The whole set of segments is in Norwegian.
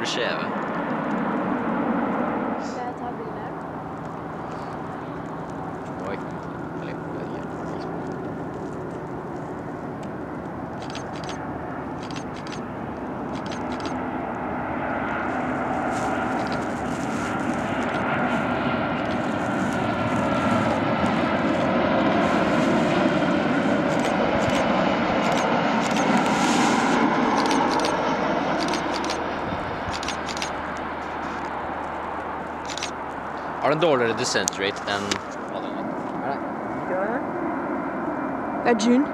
to share. Har den dårligere descent rate enn hva den har? Det er June.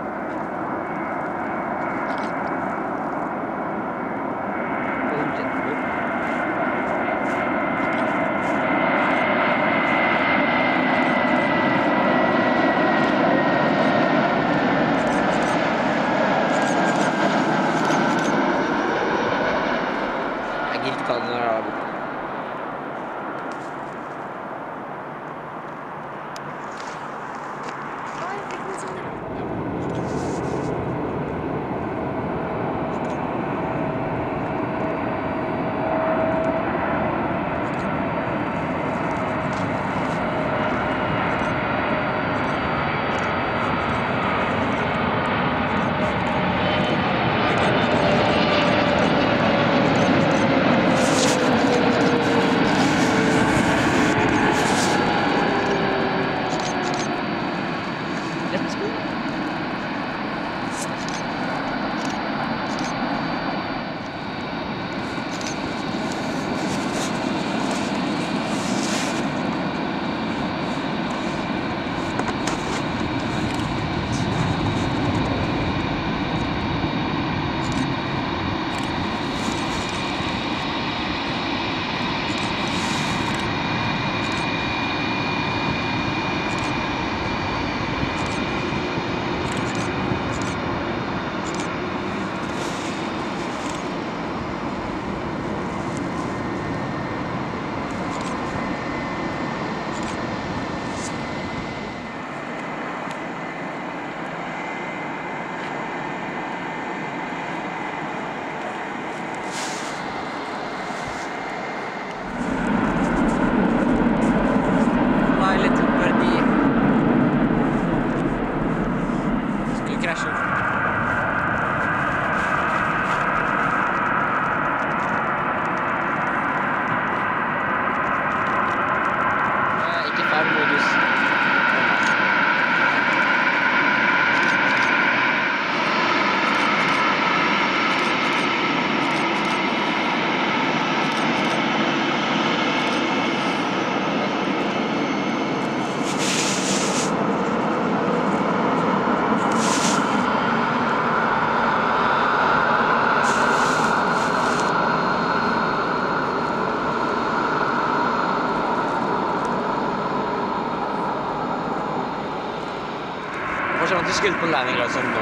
Skulle på landing som nå?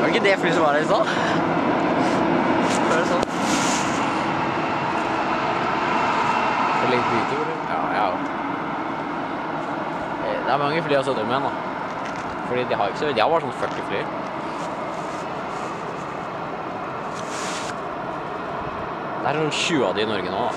Var ikke det flyet som var her i stad? Var det sånn? For litt bytur, eller? Ja, ja. Eh, Det er mange fly jeg har satt om igjen, da. Fordi de har ikke så De har bare sånn 40 fly. Det er sånn 20 av de i Norge nå, da.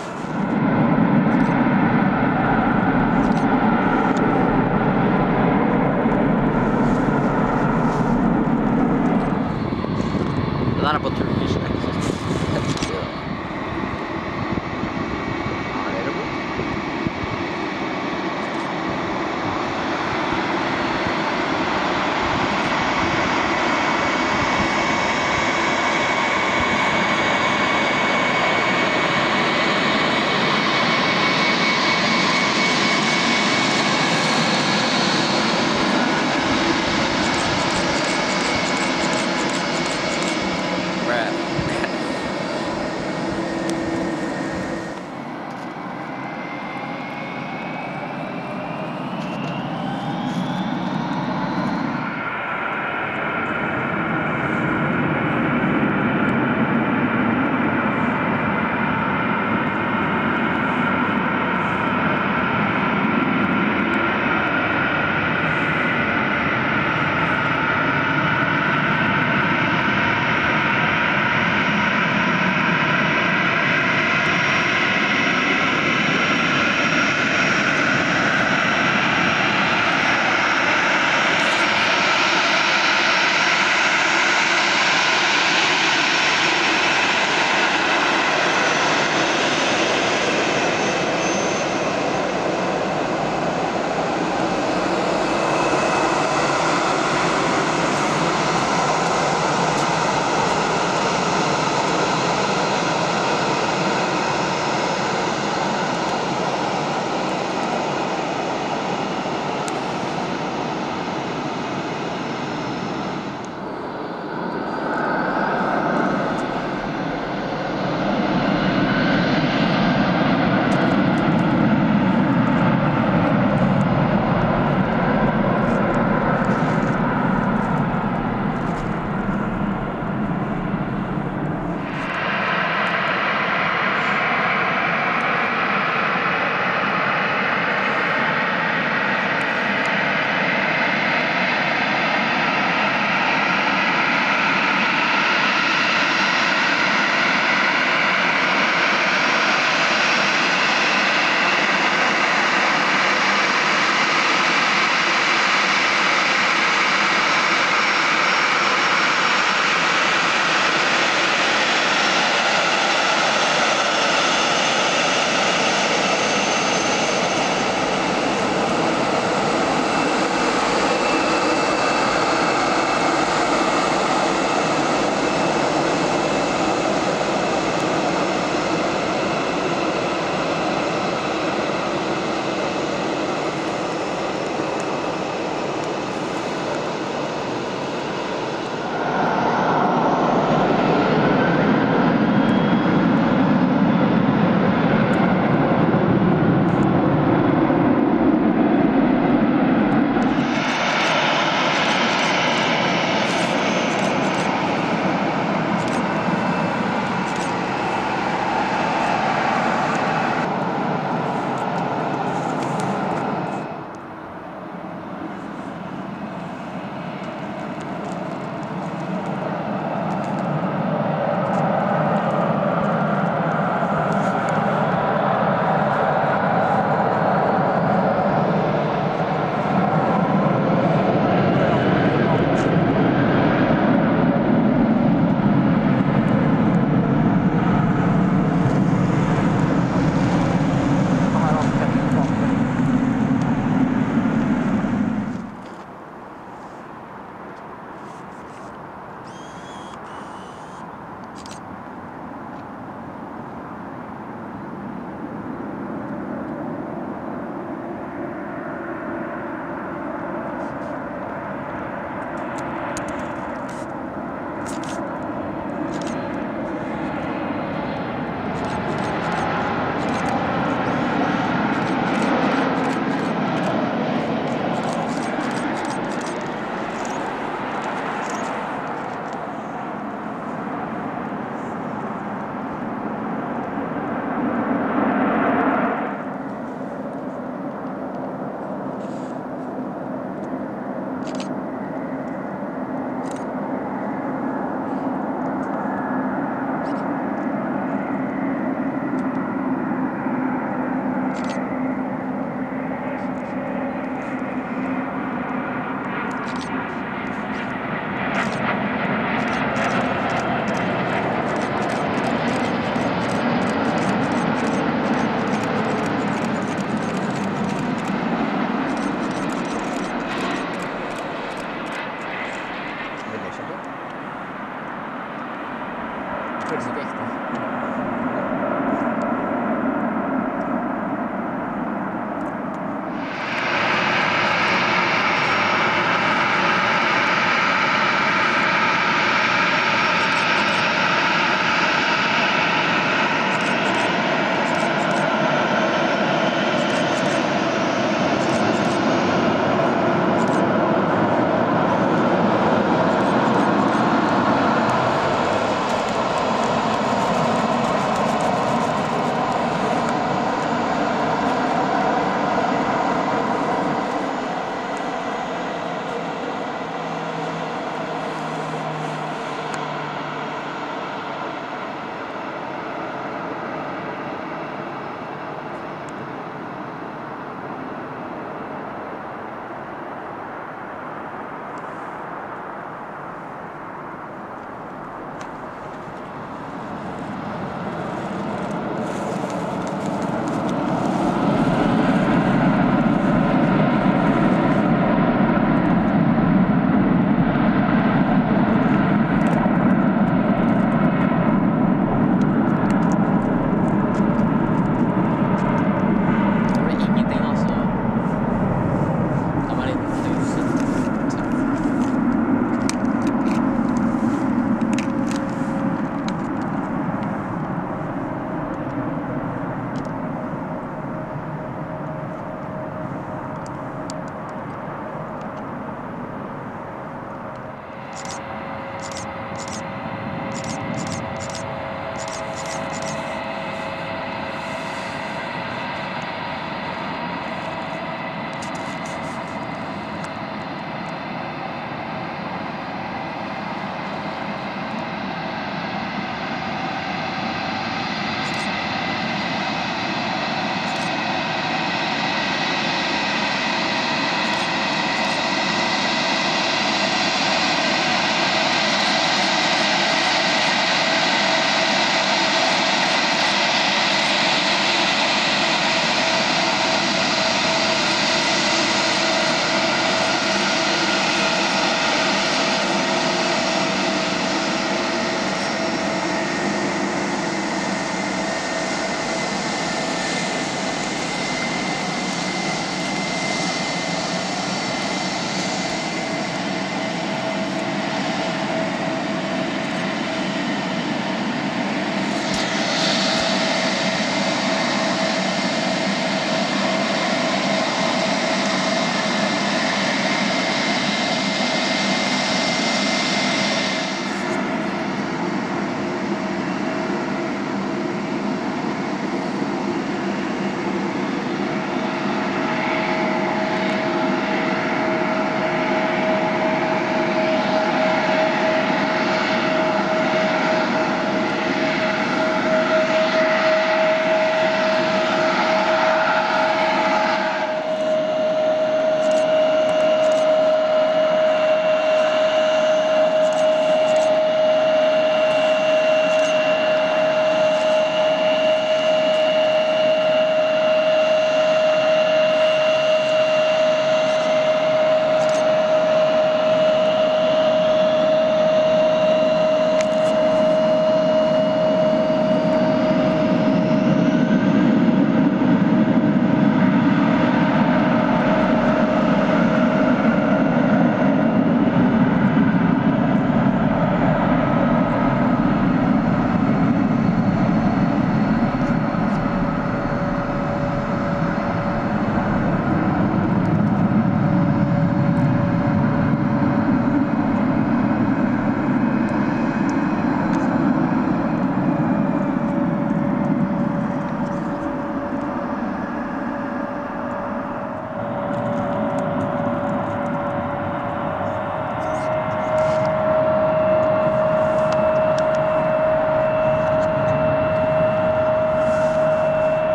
Den der er på Turkish